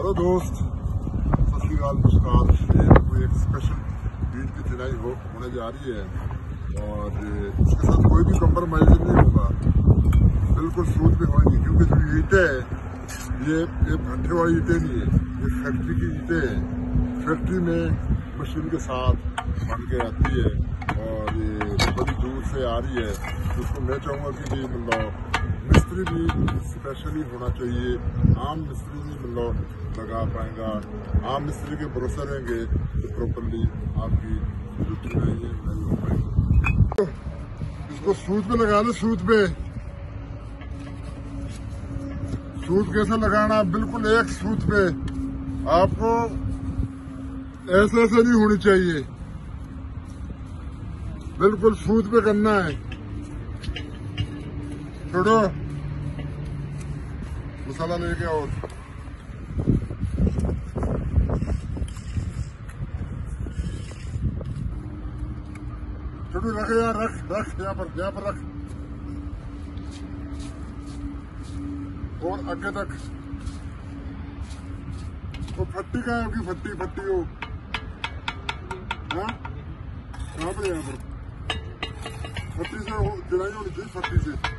Hello دوست ست ش੍ری یہ کوئی ایک اسپیشل ڈیٹ کی چڑھائی ہو ہونے جا رہی ہے اور اس کے ساتھ کوئی بھی کمپرومائز نہیں ہوگا بالکل سوچ بھی ہوئیں گی کیونکہ جو اینٹیں ہیں یہ بھٹے والی اینٹیں نہیں ہیں یہ فیکٹری کی اینٹیں ہیں فیکٹری میں مشین کے ساتھ بن کے آتی ہے اور یہ بڑی دور سے آ رہی ہے بالکل میں چاہوں گا کہ جی مطلب مستری بھی اسپیشلی ہونا چاہیے، عام مستری بھی مطلب لگا پائے گا، عام مستری کے بھروسے رہیں گے تو پراپرلی آپ کی ڈیوٹی نہیں ہو پائے گی۔ اس کو سوت پہ لگا لیں سوت پہ۔ سوت کیسے لگانا؟ بالکل ایک سوت پہ۔ آپ کو ایسے ایسے نہیں ہونی چاہیے۔ بالکل سوت پہ کرنا ہے۔ چھوڑو مسالہ لے کے اور چھوٹو رکھ یار رکھ رکھ یہاں پر یہاں پر رکھ اور اگے تک وہ پھٹی کا ہے پھٹی پھٹی ہو ہاں یہاں یہاں پر پھٹی سے ہو ہونی چاہیے پھٹی سے